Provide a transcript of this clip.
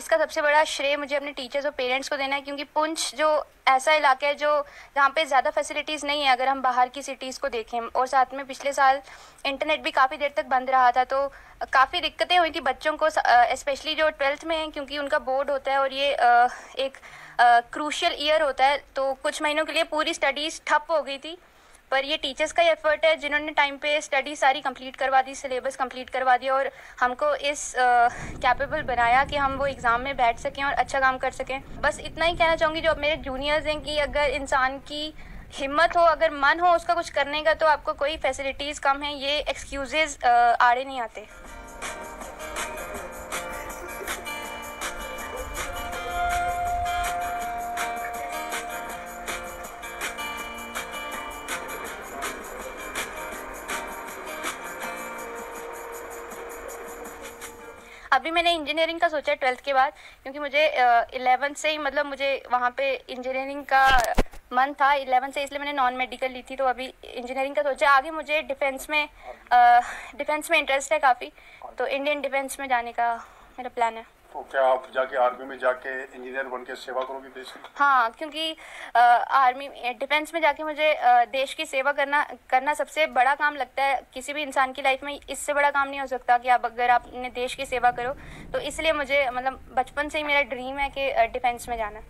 सबसे बड़ा श्रेय मुझे अपने टीचर्स और पेरेंट्स को देना है, क्योंकि पुंछ जो ऐसा इलाका है जो जहाँ पे ज़्यादा फैसिलिटीज़ नहीं है, अगर हम बाहर की सिटीज़ को देखें, और साथ में पिछले साल इंटरनेट भी काफ़ी देर तक बंद रहा था तो काफ़ी दिक्कतें हुई थी बच्चों को स्पेशली जो ट्वेल्थ में हैं, क्योंकि उनका बोर्ड होता है और ये एक क्रूशल ईयर होता है तो कुछ महीनों के लिए पूरी स्टडीज़ ठप हो गई थी। पर ये टीचर्स का एफर्ट है, जिन्होंने टाइम पे स्टडी सारी कंप्लीट करवा दी सिलेबस कंप्लीट करवा दिया और हमको इस कैपेबल बनाया कि हम वो एग्ज़ाम में बैठ सकें और अच्छा काम कर सकें। बस इतना ही कहना चाहूँगी, जो मेरे जूनियर्स हैं कि अगर इंसान की हिम्मत हो, अगर मन हो उसका कुछ करने का तो आपको कोई फैसिलिटीज़ कम है, ये एक्सक्यूजेज आड़े नहीं आते। अभी मैंने इंजीनियरिंग का सोचा है ट्वेल्थ के बाद, क्योंकि मुझे इलेवेंथ से ही मतलब मुझे वहाँ पे इंजीनियरिंग का मन था इलेवन से इसलिए मैंने नॉन मेडिकल ली थी तो अभी इंजीनियरिंग का सोचा आगे मुझे डिफेंस में डिफेंस में इंटरेस्ट है काफ़ी तो इंडियन डिफेंस में जाने का मेरा प्लान है। तो क्या आप जाके आर्मी में जाके इंजीनियर बन के सेवा करोगे देश की? हाँ क्योंकि आ, आर्मी डिफेंस में जाके मुझे आ, देश की सेवा करना करना सबसे बड़ा काम लगता है। किसी भी इंसान की लाइफ में इससे बड़ा काम नहीं हो सकता कि आप अगर आप अपने देश की सेवा करो तो इसलिए मुझे मतलब बचपन से ही मेरा ड्रीम है कि डिफेंस में जाना।